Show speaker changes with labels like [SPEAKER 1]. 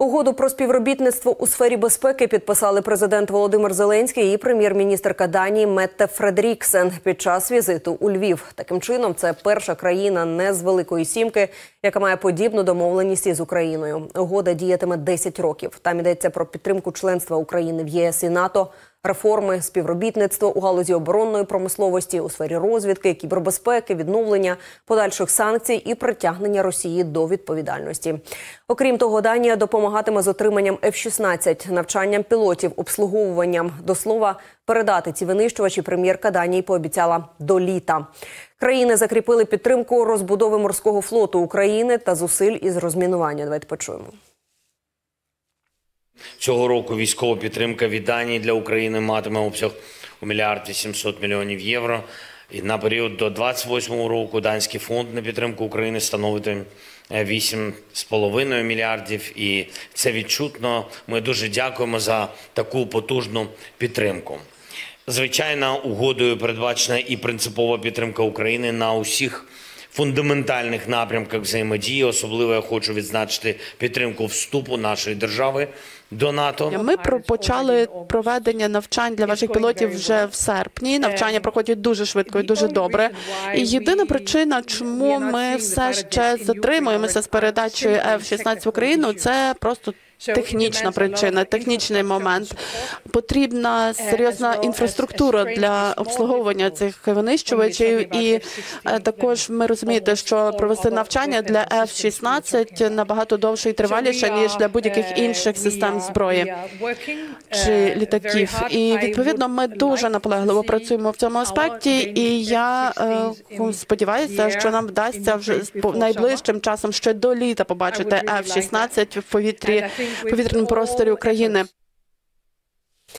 [SPEAKER 1] Угоду про співробітництво у сфері безпеки підписали президент Володимир Зеленський і прем'єр-міністрка Данії Метте Фредріксен під час візиту у Львів. Таким чином, це перша країна не з Великої Сімки, яка має подібну домовленість із Україною. Угода діятиме 10 років. Там йдеться про підтримку членства України в ЄС і НАТО. Реформи, співробітництво у галузі оборонної промисловості у сфері розвідки, кібербезпеки, відновлення подальших санкцій і притягнення Росії до відповідальності. Окрім того, Данія допомагатиме з отриманням F-16, навчанням пілотів, обслуговуванням. До слова, передати ці винищувачі прем'єрка Данії пообіцяла до літа. Країни закріпили підтримку розбудови морського флоту України та зусиль із розмінування. Давайте почуємо.
[SPEAKER 2] Цього року військова підтримка від Данії для України матиме обсяг у мільярд 800 мільйонів євро. І на період до 28 року данський фонд на підтримку України становитиме 8,5 мільярдів. І це відчутно. Ми дуже дякуємо за таку потужну підтримку. Звичайно, угодою передбачена і принципова підтримка України на усіх фундаментальних напрямках взаємодії. Особливо я хочу відзначити підтримку вступу нашої держави до НАТО.
[SPEAKER 3] Ми почали проведення навчань для ваших пілотів вже в серпні. Навчання проходять дуже швидко і дуже добре. І єдина причина, чому ми все ще затримуємося з передачею F-16 в Україну, це просто. Технічна причина, технічний момент. Потрібна серйозна інфраструктура для обслуговування цих винищувачів, і е, також ми розумієте, що провести навчання для F-16 набагато довше і триваліше ніж для будь-яких інших систем зброї чи літаків. І відповідно ми дуже наполегливо працюємо в цьому аспекті. І я е, сподіваюся, що нам вдасться вже найближчим часом ще до літа побачити F-16 в повітрі повітряному просторі України.